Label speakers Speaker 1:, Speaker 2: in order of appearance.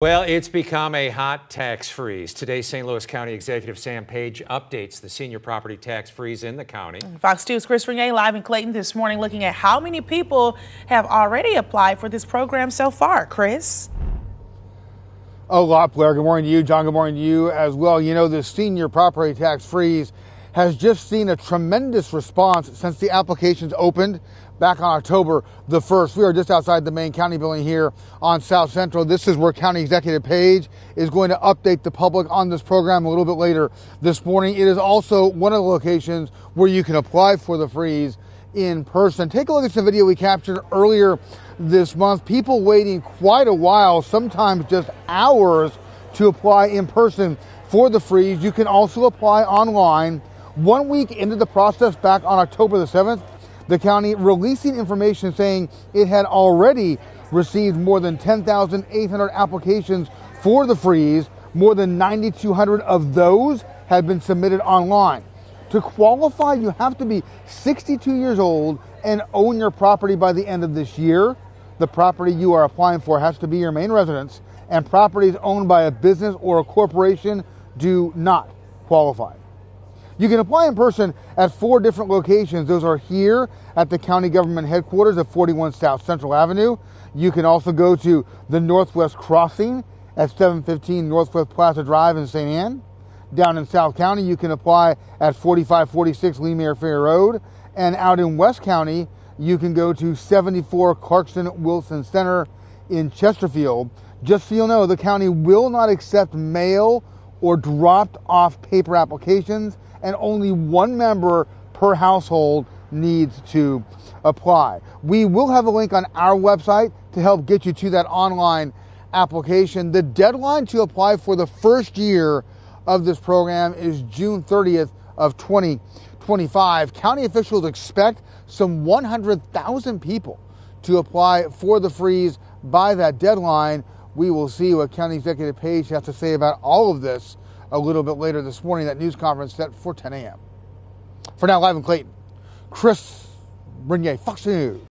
Speaker 1: Well, it's become a hot tax freeze. Today, St. Louis County Executive Sam Page updates the senior property tax freeze in the county.
Speaker 2: Fox 2's Chris Regnier live in Clayton this morning looking at how many people have already applied for this program so far. Chris?
Speaker 3: A lot, Blair. Good morning to you. John, good morning to you as well. You know, the senior property tax freeze has just seen a tremendous response since the applications opened back on October the 1st. We are just outside the main county building here on South Central. This is where County Executive Page is going to update the public on this program a little bit later this morning. It is also one of the locations where you can apply for the freeze in person. Take a look at some video we captured earlier this month. People waiting quite a while, sometimes just hours, to apply in person for the freeze. You can also apply online one week into the process, back on October the 7th, the county releasing information saying it had already received more than 10,800 applications for the freeze. More than 9,200 of those had been submitted online. To qualify, you have to be 62 years old and own your property by the end of this year. The property you are applying for has to be your main residence, and properties owned by a business or a corporation do not qualify. You can apply in person at four different locations. Those are here at the county government headquarters at 41 South Central Avenue. You can also go to the Northwest Crossing at 715 Northwest Plaza Drive in St. Ann. Down in South County, you can apply at 4546 Lemay Ferry Road. And out in West County, you can go to 74 Clarkson Wilson Center in Chesterfield. Just so you'll know, the county will not accept mail or dropped off paper applications and only one member per household needs to apply. We will have a link on our website to help get you to that online application. The deadline to apply for the first year of this program is June 30th of 2025. County officials expect some 100,000 people to apply for the freeze by that deadline. We will see what County Executive Page has to say about all of this a little bit later this morning. That news conference set for 10 a.m. For now, live in Clayton, Chris Regnier, Fox News.